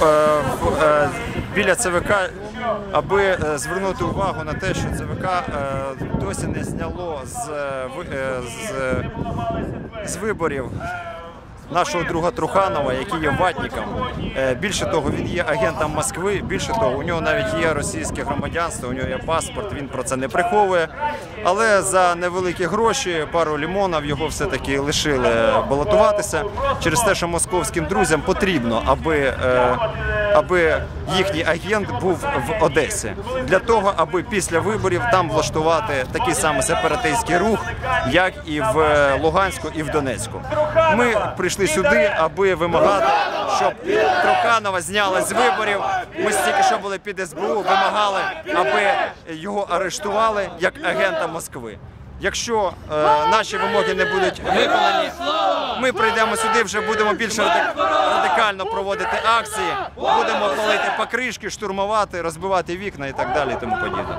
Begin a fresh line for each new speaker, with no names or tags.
в- е, біля ЦВК, аби е, звернути увагу на те, що ЦВК е, досі не зняло з, е, е, з, з виборів нашого друга Труханова, який є ватником. Е, Більше того, він є агентом Москви. Більше того, у нього навіть є російське громадянство, у нього є паспорт. Він про це не приховує. Але за невеликі гроші, пару лімонів його все-таки лишили балотуватися через те, що московським друзям потрібно, аби, е, аби їхній агент був в Одесі для того, аби після виборів там влаштувати такий самий сепаратистський рух, як і в е, Луганську і в Донецьку. Ми прийшли сюди, аби вимагати, щоб Труханова зняли з виборів. Ми стільки що були під СБУ, вимагали, аби його арештували як агента Москви. Якщо е, наші вимоги не будуть виконані, ми прийдемо сюди, вже будемо більше радикально проводити акції, будемо палити покришки, штурмувати, розбивати вікна і так далі. Тому подібне.